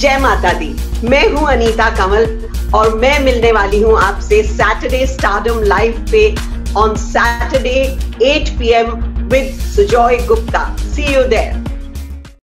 जय माता दी मैं हूँ अनीता कमल और मैं मिलने वाली हूँ आपसे सैटरडे स्टारडम लाइव पे on Saturday 8 PM with Sujoy Gupta see you there